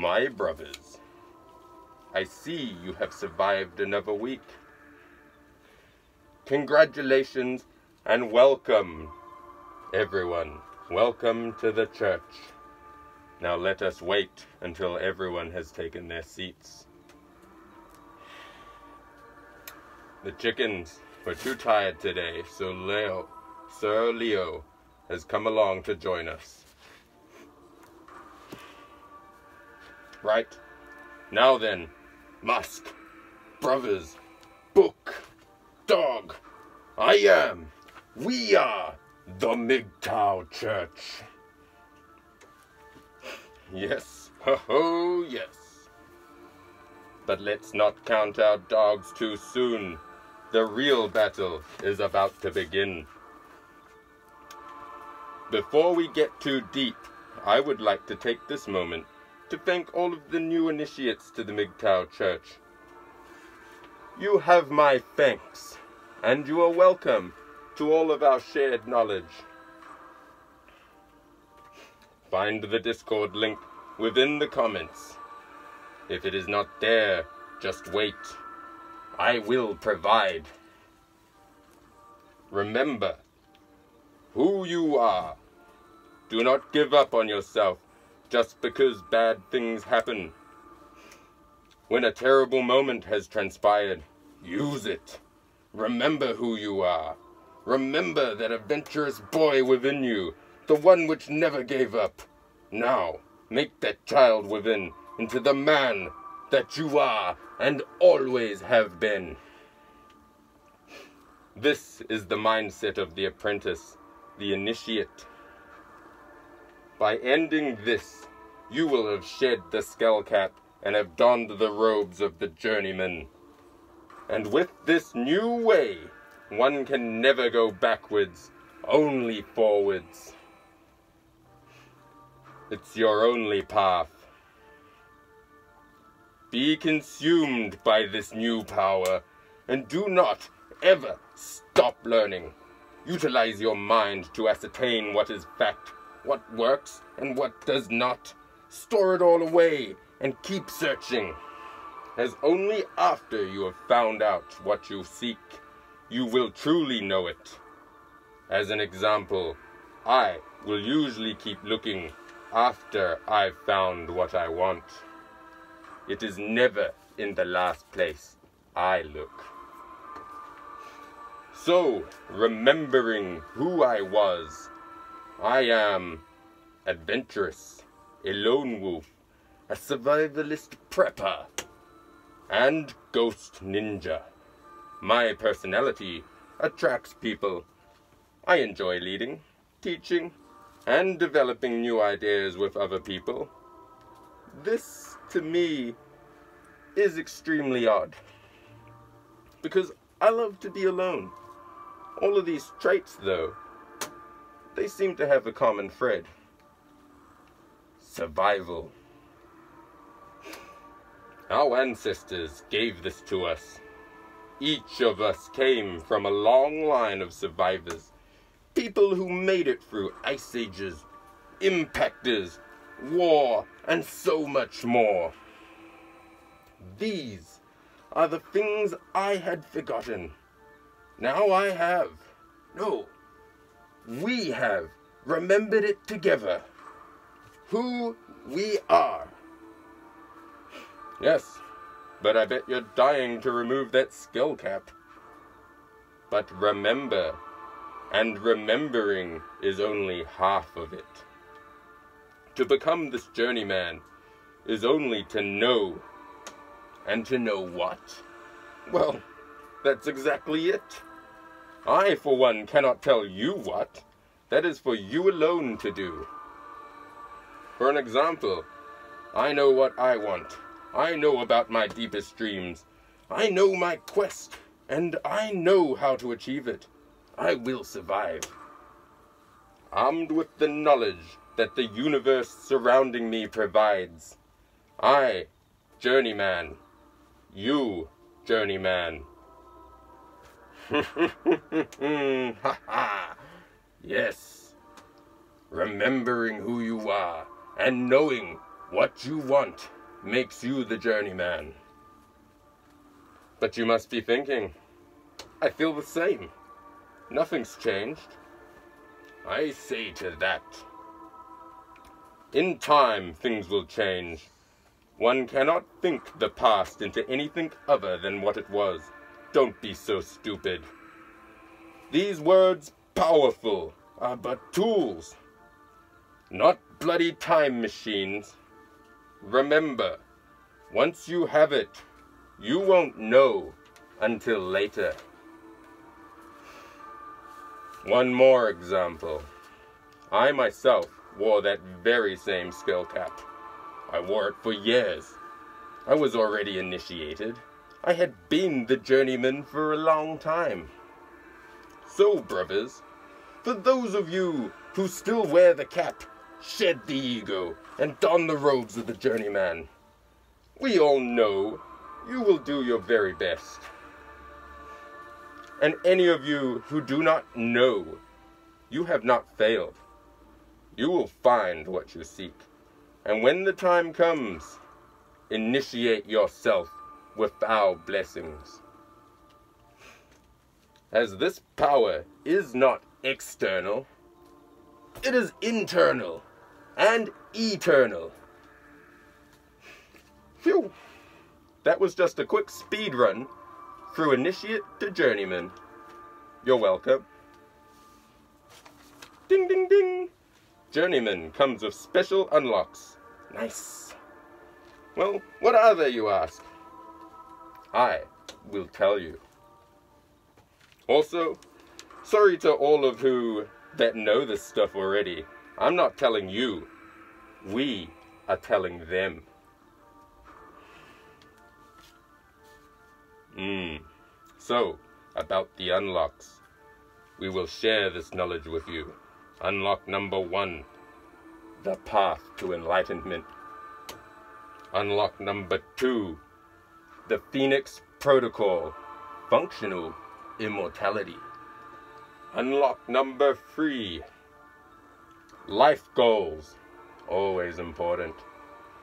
My brothers, I see you have survived another week. Congratulations and welcome, everyone. Welcome to the church. Now let us wait until everyone has taken their seats. The chickens were too tired today, so Leo, Sir Leo has come along to join us. Right. Now then, Musk, brothers, book, dog, I am, we are the MGTOW Church. Yes, ho ho, yes. But let's not count our dogs too soon. The real battle is about to begin. Before we get too deep, I would like to take this moment to thank all of the new initiates to the MGTOW Church. You have my thanks, and you are welcome to all of our shared knowledge. Find the Discord link within the comments. If it is not there, just wait. I will provide. Remember who you are. Do not give up on yourself just because bad things happen. When a terrible moment has transpired, use it. Remember who you are. Remember that adventurous boy within you, the one which never gave up. Now, make that child within into the man that you are and always have been. This is the mindset of the apprentice, the initiate. By ending this, you will have shed the skull cap and have donned the robes of the journeyman. And with this new way, one can never go backwards, only forwards. It's your only path. Be consumed by this new power, and do not ever stop learning. Utilize your mind to ascertain what is fact, what works, and what does not. Store it all away, and keep searching. As only after you have found out what you seek, you will truly know it. As an example, I will usually keep looking after I've found what I want. It is never in the last place I look. So, remembering who I was, I am adventurous, a lone wolf, a survivalist prepper, and ghost ninja. My personality attracts people. I enjoy leading, teaching, and developing new ideas with other people. This to me is extremely odd. Because I love to be alone. All of these traits, though, they seem to have a common thread. Survival. Our ancestors gave this to us. Each of us came from a long line of survivors. People who made it through ice ages, impactors, war, and so much more. These are the things I had forgotten. Now I have, no, we have remembered it together. Who we are. Yes, but I bet you're dying to remove that skull cap. But remember, and remembering is only half of it. To become this journeyman is only to know. And to know what? Well, that's exactly it. I, for one, cannot tell you what. That is for you alone to do. For an example, I know what I want. I know about my deepest dreams. I know my quest, and I know how to achieve it. I will survive. Armed with the knowledge that the universe surrounding me provides. I, journeyman. You, journeyman. Yes. Remembering who you are and knowing What you want makes you the journeyman. But you must be thinking, I feel the same. Nothing's changed. I say to that, in time things will change. One cannot think the past into anything other than what it was. Don't be so stupid. These words, powerful, are but tools, not bloody time machines. Remember, once you have it, you won't know until later. One more example. I myself wore that very same skull cap. I wore it for years. I was already initiated. I had been the journeyman for a long time. So, brothers, for those of you who still wear the cap, shed the ego and don the robes of the journeyman. We all know you will do your very best. And any of you who do not know, you have not failed. You will find what you seek. And when the time comes, initiate yourself with our blessings. As this power is not external, it is internal and eternal. Phew! That was just a quick speed run through initiate to journeyman. You're welcome. Ding ding ding! Journeyman comes with special unlocks. Nice. Well, what are they, you ask? I will tell you. Also, sorry to all of who that know this stuff already. I'm not telling you. We are telling them. Hmm. So, about the unlocks. We will share this knowledge with you. Unlock number one. The path to enlightenment. Unlock number two. The Phoenix Protocol. Functional immortality. Unlock number three. Life goals. Always important.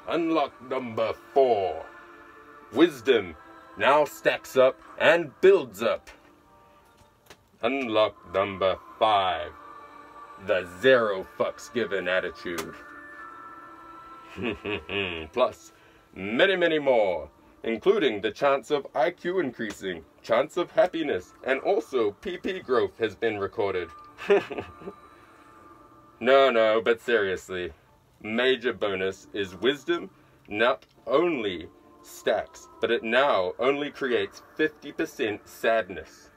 Unlock number four. Wisdom now stacks up and builds up. Unlock number five. The zero fucks given attitude. Plus, many, many more, including the chance of IQ increasing, chance of happiness, and also PP growth has been recorded. no, no, but seriously, major bonus is wisdom not only stacks, but it now only creates 50% sadness.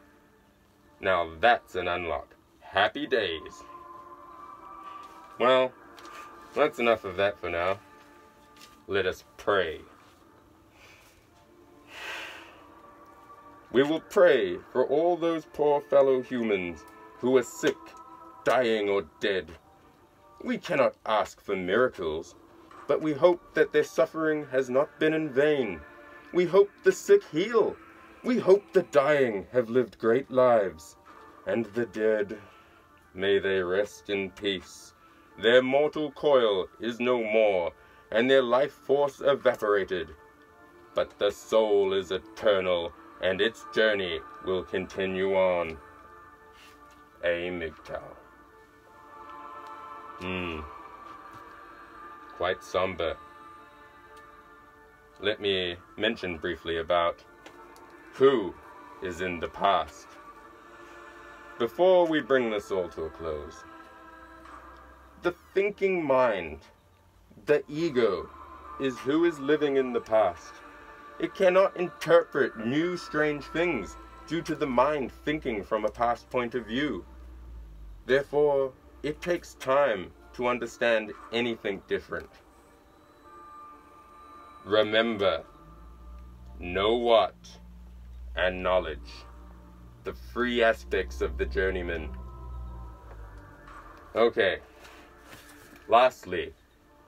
Now that's an unlock. Happy days. Well, that's enough of that for now. Let us pray. We will pray for all those poor fellow humans who are sick, dying, or dead. We cannot ask for miracles, but we hope that their suffering has not been in vain. We hope the sick heal. We hope the dying have lived great lives. And the dead, may they rest in peace. Their mortal coil is no more, and their life force evaporated. But the soul is eternal, and its journey will continue on. A MGTOW. Hmm. Quite somber. Let me mention briefly about who is in the past. Before we bring this all to a close, the thinking mind, the ego, is who is living in the past. It cannot interpret new strange things due to the mind thinking from a past point of view. Therefore, it takes time to understand anything different. Remember, know what and knowledge, the three aspects of the journeyman. Okay, lastly,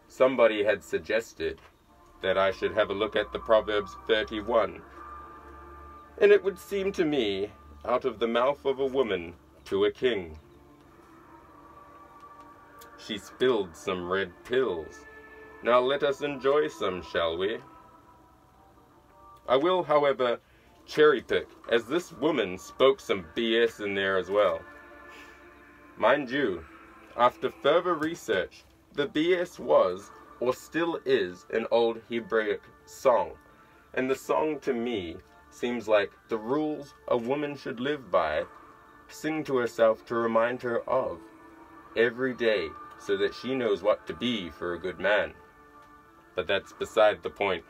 somebody had suggested that I should have a look at the Proverbs 31. And it would seem to me, out of the mouth of a woman to a king. She spilled some red pills. Now let us enjoy some, shall we? I will, however, cherry pick, as this woman spoke some BS in there as well. Mind you, after further research, the BS was, or still is, an old Hebraic song. And the song to me seems like the rules a woman should live by, sing to herself to remind her of, every day, so that she knows what to be for a good man. But that's beside the point.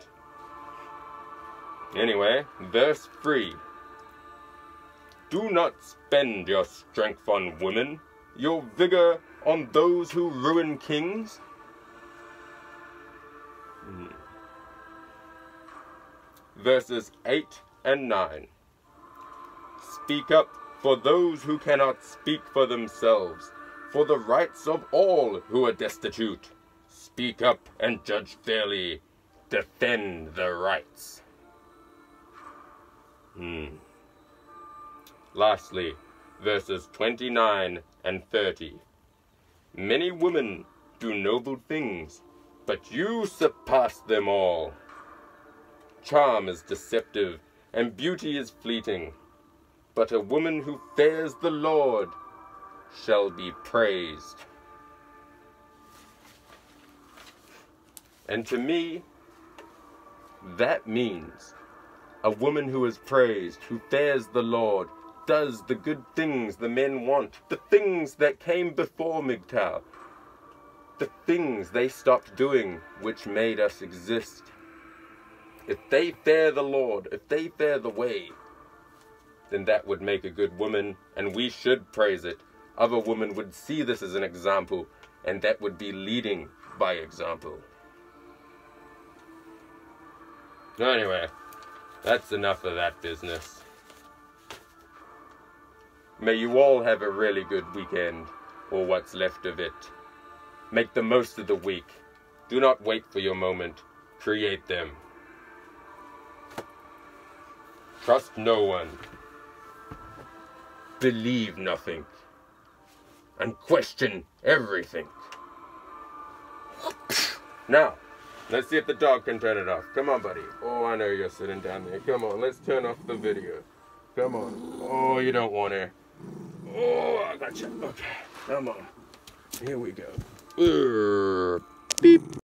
Anyway, verse 3. Do not spend your strength on women, your vigor on those who ruin kings. Hmm. Verses 8 and 9. Speak up for those who cannot speak for themselves, for the rights of all who are destitute. Speak up and judge fairly. Defend the rights. Hmm. Lastly, verses 29 and 30. Many women do noble things, but you surpass them all. Charm is deceptive, and beauty is fleeting, but a woman who fears the Lord shall be praised. And to me, that means a woman who is praised, who fears the Lord, does the good things the men want, the things that came before MGTOW, the things they stopped doing which made us exist. If they fear the Lord, if they fear the way, then that would make a good woman, and we should praise it. Other women would see this as an example, and that would be leading by example. Anyway, that's enough of that business. May you all have a really good weekend, or what's left of it. Make the most of the week. Do not wait for your moment. Create them. Trust no one. Believe nothing. And question everything. Now, Let's see if the dog can turn it off. Come on, buddy. Oh, I know you're sitting down there. Come on, let's turn off the video. Come on. Oh, you don't want to. Oh, I got you. Okay, come on. Here we go. Beep.